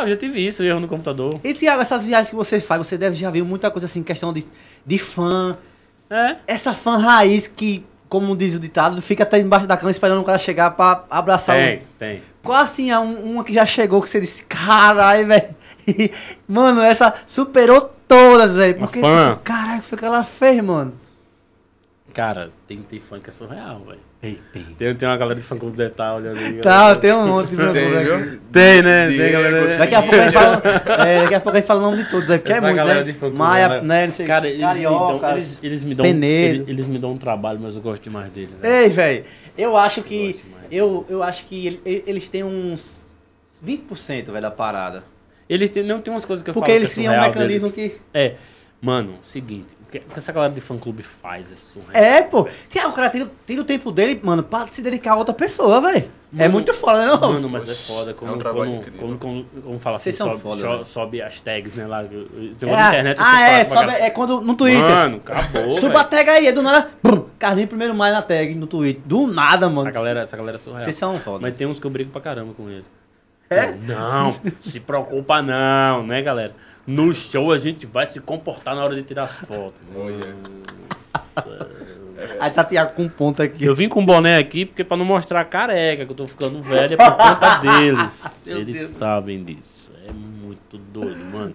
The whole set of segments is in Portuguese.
Ah, eu já tive isso, erro no computador. E, Tiago, essas viagens que você faz, você deve já ver muita coisa assim, questão de, de fã. É. Essa fã raiz que, como diz o ditado, fica até embaixo da cama esperando o cara chegar pra abraçar Tem, o. tem. Qual assim, um- uma que já chegou que você disse, caralho, velho. Mano, essa superou todas, velho. Porque, tipo, caralho, o que foi que ela fez, mano? Cara, tem, tem fã que é surreal, velho. Tem. Tem, tem uma galera de fã clube dele tá olhando aí. Tá, galera. tem um monte de Tem, bagulho aqui. Tem, né? Tem Diego, galera. Daqui a pouco a gente fala. é, daqui a pouco a gente fala o nome de todos aí, porque é Essa muito, galera né? de fã-clube, Maia, né? Não sei, Cara, eles me, dão, Cariocas. eles, eles me dão, eles, eles me dão um trabalho, mas eu gosto demais deles. Né? Ei, velho, eu acho que. Eu, eu acho que ele- ele- eles têm uns 20%, velho, da parada. Eles têm, não tem umas coisas que eu Porque falo eles que é criam um surreal mecanismo deles. que. É, mano, seguinte, que, o que essa galera de fã clube faz é surreal. É, pô. O cara tira, tira o tempo dele, mano, pra se dedicar a outra pessoa, velho. É muito foda, né, não? Mano, mas é foda. Quando, É um incrível. quando, quando, quando fala assim, sobe, foda, so- velho. sobe as tags, né? Lá, tem É, uma internet. ah, é, sobe, é quando no Twitter. Mano, acabou, Suba a tag aí, é do nada. Brum, Carlinhos primeiro mais na tag no Twitter. Do nada, mano. Essa galera, essa galera é surreal. Vocês são foda. Mas tem uns que eu brigo pra caramba com ele. É? Não, se preocupa não, né, galera? No show a gente vai se comportar na hora de tirar as fotos. Olha. Aí tá Tiago com ponto aqui. Eu vim com o boné aqui porque pra não mostrar a careca, que eu tô ficando velho, é por conta deles. Meu Eles Deus. sabem disso. É muito doido, mano.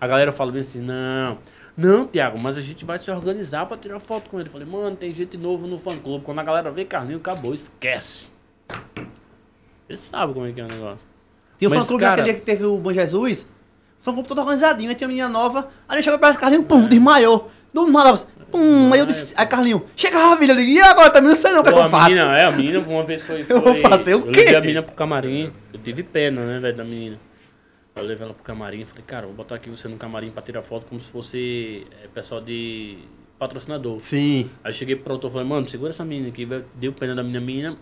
A galera fala bem assim, não. Não, Tiago, mas a gente vai se organizar pra tirar foto com ele. Eu falei, mano, tem gente novo no fã clube. Quando a galera vê Carlinho, acabou, esquece. Eles sabem como é que é o negócio. Tinha o Mas, fã clube cara- naquele dia que teve o Bom Jesus. O fã clube todo organizadinho. Aí tinha uma menina nova. Aí ele chegou perto do Carlinho, pum, desmaiou. Do nada, pum. Aí eu disse, aí Carlinho, chega rápido. Eu digo, e agora? Também não sei não o que, é que Pô, eu a faço. menina, é, a menina uma vez foi. Eu vou foi- fazer o Eu quê? levei a menina pro camarim. Eu tive pena, né, velho, da menina. Eu levei ela pro camarim e falei, cara, vou botar aqui você no camarim pra tirar foto como se fosse é, pessoal de patrocinador. Sim. Aí eu cheguei pro autor e falei, mano, segura essa menina aqui, velho. Deu pena da minha menina.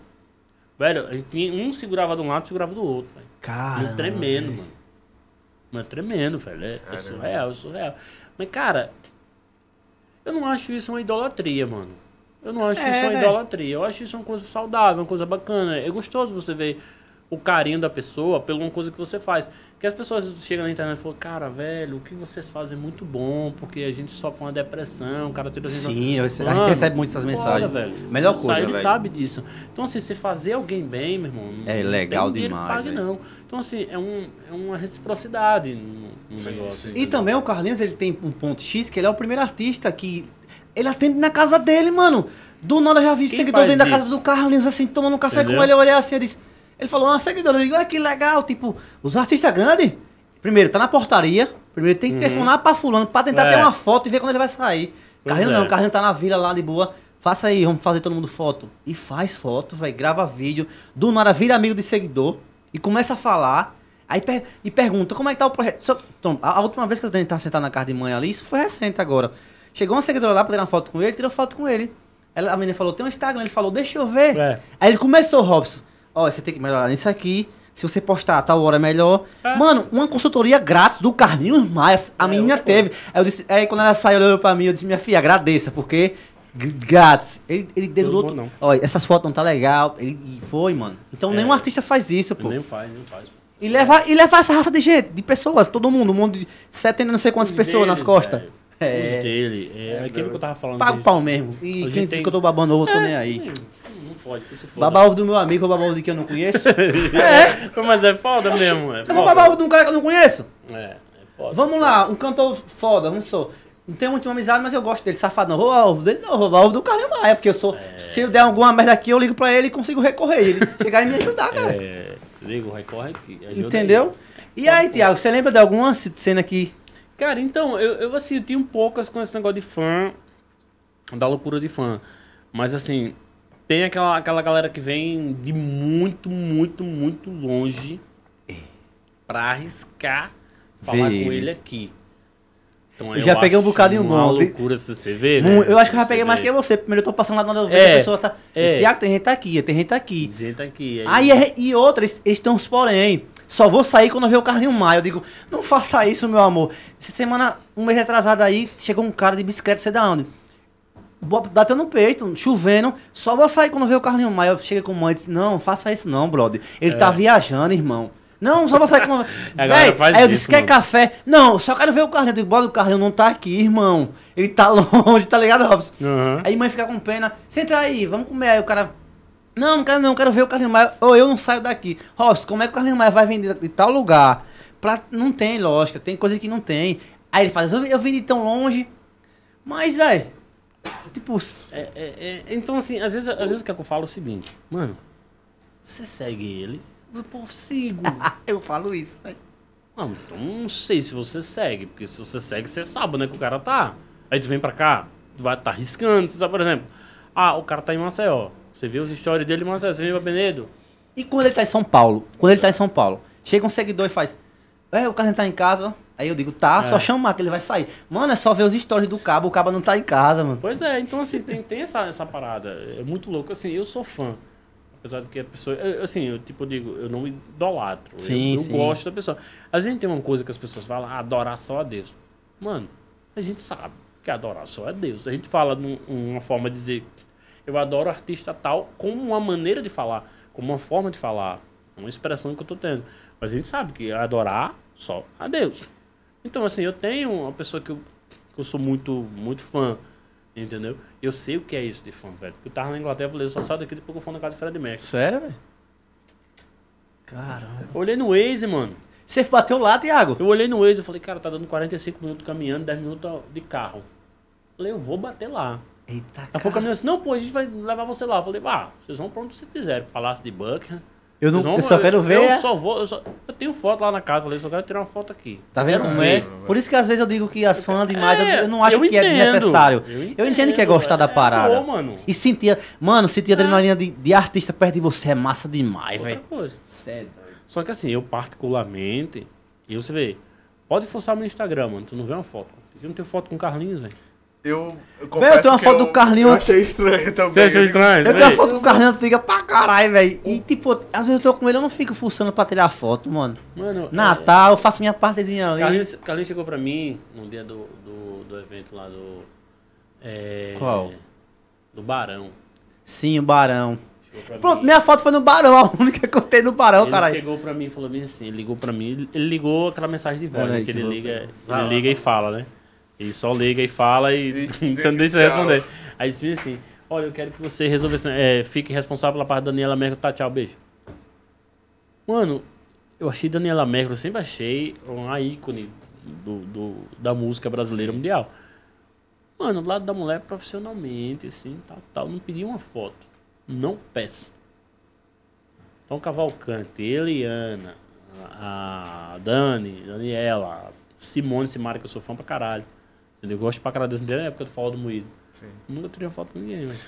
Velho, a gente tinha, um segurava de um lado e segurava do outro, velho. Cara. Muito tremendo, mano. Mas tremendo, velho. É, é surreal, é surreal. Mas, cara, eu não acho isso uma idolatria, mano. Eu não acho É, isso uma velho. idolatria. Eu acho isso uma coisa saudável, uma coisa bacana. É gostoso você ver o carinho da pessoa pela uma coisa que você faz. Porque as pessoas chegam na internet e falam, cara, velho, o que vocês fazem é muito bom, porque a gente sofre uma depressão, o cara tira a gente. Sim, a gente recebe muito essas foda, mensagens. velho. Melhor coisa, sa- Ele velho. sabe disso. Então, assim, você fazer alguém bem, meu irmão. não- É legal tem demais, pague, não. Então, assim, é, um, é uma reciprocidade no, no negócio. sim. E também o Carlinhos, ele tem um ponto X, que ele é o primeiro artista que... Ele atende na casa dele, mano. Do nada eu já vi Quem seguidor dentro da casa isso? do Carlinhos, assim, tomando um café Entendeu? com ele. Eu olhei assim, eu disse... Ele falou, uma seguidora. Eu digo, olha que legal. Tipo, os artistas grandes, primeiro, tá na portaria. Primeiro tem que telefonar pra fulano, pra tentar Uhum. É. ter uma foto e ver quando ele vai sair. Pois Carlinhos é. não, o Carlinhos tá na vila lá de boa. Faça aí, vamos fazer todo mundo foto. E faz foto, velho, grava vídeo. Do nada vira amigo de seguidor e começa a falar. Aí per- e pergunta, como é que tá o projeto? Só- Tom, a, a última vez que gente tava sentado na casa de mãe ali, isso foi recente agora. Chegou uma seguidora lá pra tirar uma foto com ele, tirou foto com ele. Ela, a menina falou, tem um Instagram. Ele falou, deixa eu ver. É. Aí ele começou, Robson. Ó, você tem que melhorar nisso aqui. Se você postar a tal hora é melhor. É. Mano, uma consultoria grátis do Carlinhos Maia. A É, menina teve. Aí, eu disse, aí quando ela saiu, olhou pra mim, eu disse, minha filha, agradeça, porque gr- grátis. Ele, ele do outro. Olha, essas fotos não tá legal. Ele foi, mano. Então É. nenhum artista faz isso, pô. Nem faz, nem faz. E levar, e levar essa raça de gente, de pessoas, todo mundo, um mundo de 70 não sei quantas Os pessoas nas deles, costas. velho. É. Os dele. É, aquilo que eu tava falando. Paga o pau mesmo. E quem tem- que eu tô babando eu tô nem aí. Fode, que se foda. Babar ovo do meu amigo ou babar ovo de quem eu não conheço? é. Mas é foda mesmo. É Eu vou foda. babar ovo de um cara que eu não conheço. É, é foda. Vamos lá, um cantor foda, não sou. Não tenho muita amizade, mas eu gosto dele. Safado, não vou roubar ovo dele, não, vou roubar ovo do Carlinhos Maia, porque eu sou. É. Se eu der alguma merda aqui, eu ligo pra ele e consigo recorrer. Ele chegar e me ajudar, cara. É, liga, recorre aqui. ajuda Entendeu? E aí, Tiago, você lembra de alguma cena aqui? Cara, então, eu, eu assim, eu tinha poucas com esse negócio de fã, da loucura de fã. Mas assim, tem aquela, aquela galera que vem de muito, muito, muito longe pra arriscar falar com ele. ele aqui. Então, Eu já peguei um bocadinho uma loucura se você vê, velho. eu acho que eu já peguei mais que você. Primeiro eu tô passando lá quando eu vejo É, a pessoa tá. é. Esse Tiago tem gente aqui, tem gente aqui. Gente aqui. Aí, é- e outra, eles, eles têm uns porém. Só vou sair quando eu ver o Carlinho Maia. Eu digo, não faça isso, meu amor. Essa semana, um mês atrasado aí, chegou um cara de bicicleta, sei da onde. Bateu no peito, chovendo. Só vou sair quando eu ver o Carlinho Maia. Eu cheguei com mãe e disse, não, faça isso não, brother. Ele É. tá viajando, irmão. Não, só você com. galera Véi, aí eu isso, disse, quer mano. café? Não, só quero ver o Carlinhos. Eu digo, bora o Carlinhos não tá aqui, irmão. Ele tá longe, tá ligado, Robson? Aham. Aí mãe fica com pena. Senta aí, vamos comer. Aí o cara. Não, não quero não, quero ver o Carlinhos Maia. Ou eu não saio daqui. Robson, como é que o Carlinhos Maia vai vender de tal lugar? Pra... Não tem lógica, tem coisa que não tem. Aí ele faz, eu, eu vim de tão longe. Mas, velho. Tipo, É, é, é, então, assim, às vezes, às vezes o que é que eu falo é o seguinte, mano, você segue ele, eu sigo. eu falo isso, velho. Não, então não sei se você segue, porque se você segue, você sabe, né, que o cara tá. Aí tu vem pra cá, tu vai tá arriscando, você sabe, por exemplo, ah, o cara tá em Maceió. Você vê os stories dele em Maceió, você vem pra Penedo. E quando ele tá em São Paulo? Quando ele tá em São Paulo, chega um seguidor e faz. É, o Carlinhos tá em casa. Aí eu digo, tá, É. só chamar que ele vai sair. Mano, é só ver os stories do cabo, o cabo não tá em casa, mano. Pois é, então assim, tem, tem essa, essa parada. É muito louco. Assim, eu sou fã. Apesar de que a pessoa. eu- assim, eu tipo digo, eu não idolatro. Sim, eu, eu sim. gosto da pessoa. Às vezes tem uma coisa que as pessoas falam, ah, adorar só a Deus. Mano, a gente sabe que adorar só a Deus. A gente fala num- uma forma de dizer, eu adoro artista tal, como uma maneira de falar, como uma forma de falar, uma expressão que eu tô tendo. Mas a gente sabe que adorar só a Deus. Então, assim, eu tenho uma pessoa que eu, que eu sou muito, muito fã, entendeu? Eu sei o que é isso de fã, velho. Porque eu tava na Inglaterra, eu falei, eu só saio daqui depois que eu for na casa de Fred Mercury. Sério, velho? Caramba. Eu olhei no Waze, mano. Você bateu lá, Thiago? Eu olhei no Waze e falei, cara, tá dando 45 minutos caminhando, 10 minutos de carro. Eu falei, eu vou bater lá. Eita, Aí foi o cara. caminhão assim, não, pô, a gente vai levar você lá. Eu falei, ah, vocês vão pra onde vocês quiserem. Palácio de Buckingham. Eu, não, eu só quero ver. Eu é- só vou, eu, só, eu tenho foto lá na casa, eu só quero tirar uma foto aqui. Tá vendo como ver. é? Por isso que às vezes eu digo que as fãs demais, eu- É, eu não acho que é entendo, desnecessário. eu Eu entendo que é gostar da é parada. bom, mano. E sentir, mano, sentir adrenalina de, de artista perto de você é massa demais, velho. Sério. Só que assim, eu particularmente, e você vê, pode forçar meu Instagram, mano, tu não vê uma foto. Eu não tenho foto com o Carlinhos, velho. Eu, eu Velho, eu tenho uma que foto eu- do Carlinhos- Eu achei estranho também. Você achou estranho? Eu tenho uma foto com o Carlinhos liga pra caralho, velho. E tipo, às vezes eu tô com ele, eu não fico fuçando pra tirar foto, mano. Mano, Natal, eu faço minha partezinha é, ali. Carlinhos, Carlinhos chegou pra mim no dia do, do, do evento lá do. é, Qual? Do Barão. Sim, o Barão. Pronto, mim. minha foto foi no Barão, a única que eu tenho no Barão, Ele caralho. chegou pra mim e falou bem assim, ele ligou pra mim, ele- ele ligou aquela mensagem de voz, né, que que ele louco. liga, ele liga e fala, né? Ele só liga e fala e E- você não deixa responder. Aí disse assim, olha, eu quero que você resolva esse, é, fique responsável pela parte da Daniela Merkel, tá, tchau, beijo. Mano, eu achei Daniela Merkel, eu sempre achei uma ícone do, do- da música brasileira mundial. Mano, do lado da mulher profissionalmente, assim, tal, tal, não pedi uma foto. Não peço. Então Cavalcante, Eliana, a Dani, Daniela, Simone Simara, que eu sou fã pra caralho. Eu gosto pra caralho desse na época do Fall do Moído. Sim. Nunca tirei uma foto com ninguém, velho.